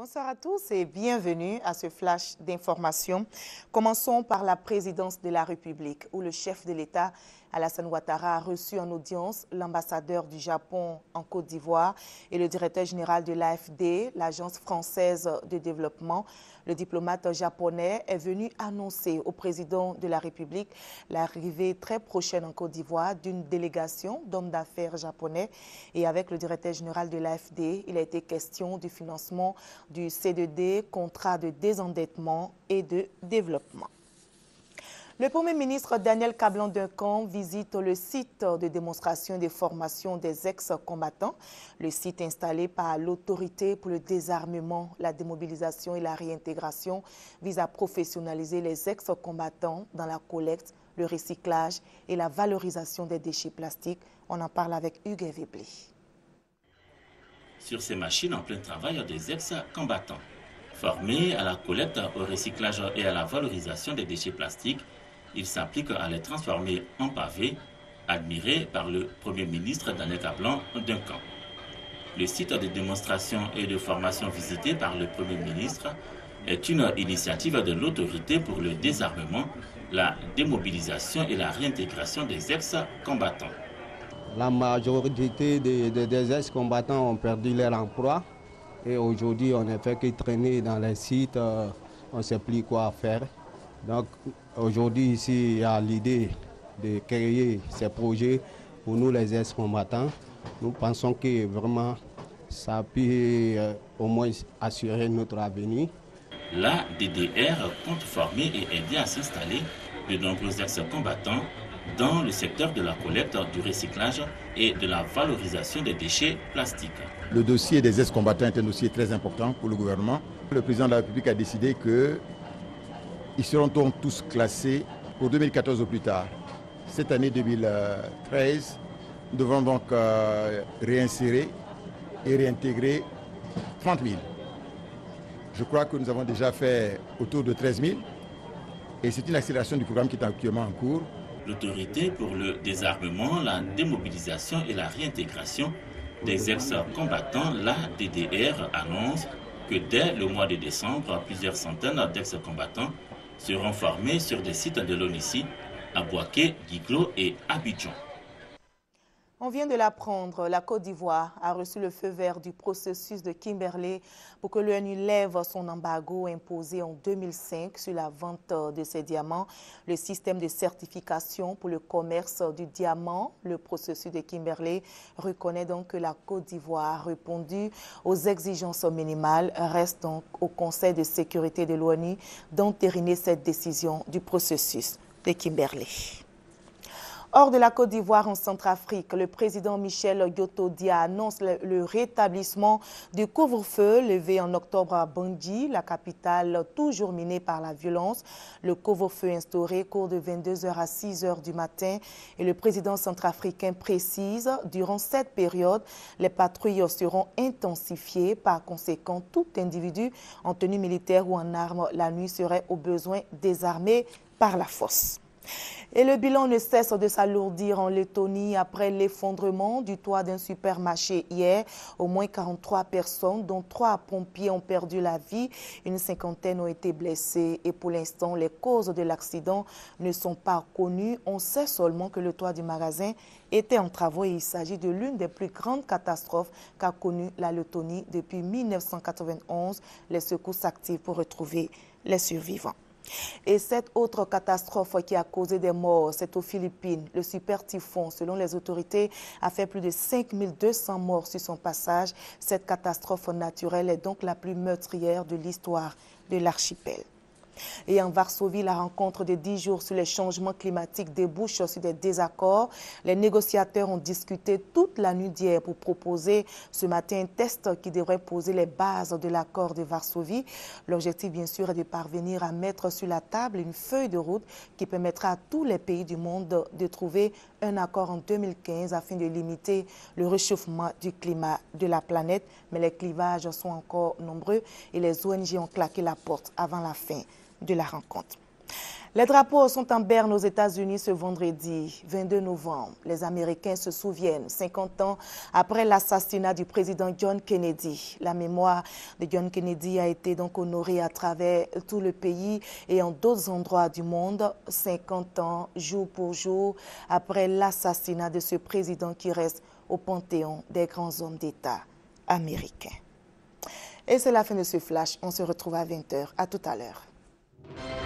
Bonsoir à tous et bienvenue à ce flash d'information. Commençons par la présidence de la République où le chef de l'État Alassane Ouattara a reçu en audience l'ambassadeur du Japon en Côte d'Ivoire et le directeur général de l'AFD, l'Agence française de développement. Le diplomate japonais est venu annoncer au président de la République l'arrivée très prochaine en Côte d'Ivoire d'une délégation d'hommes d'affaires japonais. Et avec le directeur général de l'AFD, il a été question du financement du C2D, contrat de désendettement et de développement. Le Premier ministre Daniel Cablan-Duncan visite le site de démonstration et de formation des ex-combattants. Le site installé par l'Autorité pour le désarmement, la démobilisation et la réintégration vise à professionnaliser les ex-combattants dans la collecte, le recyclage et la valorisation des déchets plastiques. On en parle avec Hugues Vébli. Sur ces machines en plein travail des ex-combattants. Formés à la collecte, au recyclage et à la valorisation des déchets plastiques, il s'applique à les transformer en pavés, admirés par le Premier ministre Daniel Kablan d'un camp. Le site de démonstration et de formation visité par le Premier ministre est une initiative de l'autorité pour le désarmement, la démobilisation et la réintégration des ex-combattants. La majorité des, ex-combattants ont perdu leur emploi et aujourd'hui on ne fait que traîner dans les sites, euh, on ne sait plus quoi faire. Donc aujourd'hui ici, il y a l'idée de créer ces projets pour nous les ex-combattants. Nous pensons que vraiment ça peut euh, au moins assurer notre avenir. La DDR compte former et aider à s'installer de nombreux ex-combattants dans le secteur de la collecte, du recyclage et de la valorisation des déchets plastiques. Le dossier des ex-combattants est un dossier très important pour le gouvernement. Le président de la République a décidé que ils seront donc tous classés pour 2014 ou plus tard. Cette année 2013, nous devons donc euh, réinsérer et réintégrer 30 000. Je crois que nous avons déjà fait autour de 13 000 et c'est une accélération du programme qui est actuellement en cours. L'autorité pour le désarmement, la démobilisation et la réintégration des ex-combattants, la DDR, annonce que dès le mois de décembre, plusieurs centaines d'ex-combattants seront formés sur des sites de l'ONICI à Boaké, Guiglo et Abidjan. On vient de l'apprendre, la Côte d'Ivoire a reçu le feu vert du processus de Kimberley pour que l'ONU lève son embargo imposé en 2005 sur la vente de ces diamants. Le système de certification pour le commerce du diamant, le processus de Kimberley, reconnaît donc que la Côte d'Ivoire a répondu aux exigences minimales. Reste donc au Conseil de sécurité de l'ONU d'entériner cette décision du processus de Kimberley. Hors de la Côte d'Ivoire en Centrafrique, le président Michel Dia annonce le, rétablissement du couvre-feu levé en octobre à Bangui, la capitale toujours minée par la violence. Le couvre-feu instauré court de 22h à 6h du matin et le président centrafricain précise, durant cette période, les patrouilles seront intensifiées. Par conséquent, tout individu en tenue militaire ou en armes la nuit serait au besoin désarmé par la force. Et le bilan ne cesse de s'alourdir en Lettonie après l'effondrement du toit d'un supermarché hier. Au moins 43 personnes, dont trois pompiers, ont perdu la vie. Une cinquantaine ont été blessées et pour l'instant, les causes de l'accident ne sont pas connues. On sait seulement que le toit du magasin était en travaux et il s'agit de l'une des plus grandes catastrophes qu'a connue la Lettonie depuis 1991. Les secours s'activent pour retrouver les survivants. Et cette autre catastrophe qui a causé des morts, c'est aux Philippines. Le super typhon, selon les autorités, a fait plus de 5200 morts sur son passage. Cette catastrophe naturelle est donc la plus meurtrière de l'histoire de l'archipel. Et en Varsovie, la rencontre de 10 jours sur les changements climatiques débouche sur des désaccords. Les négociateurs ont discuté toute la nuit d'hier pour proposer ce matin un test qui devrait poser les bases de l'accord de Varsovie. L'objectif, bien sûr, est de parvenir à mettre sur la table une feuille de route qui permettra à tous les pays du monde de trouver un accord en 2015 afin de limiter le réchauffement du climat de la planète. Mais les clivages sont encore nombreux et les ONG ont claqué la porte avant la fin de la rencontre. Les drapeaux sont en berne aux États-Unis ce vendredi 22 novembre. Les Américains se souviennent, 50 ans après l'assassinat du président John Kennedy. La mémoire de John Kennedy a été donc honorée à travers tout le pays et en d'autres endroits du monde, 50 ans jour pour jour après l'assassinat de ce président qui reste au panthéon des grands hommes d'État américains. Et c'est la fin de ce flash. On se retrouve à 20h. À tout à l'heure. you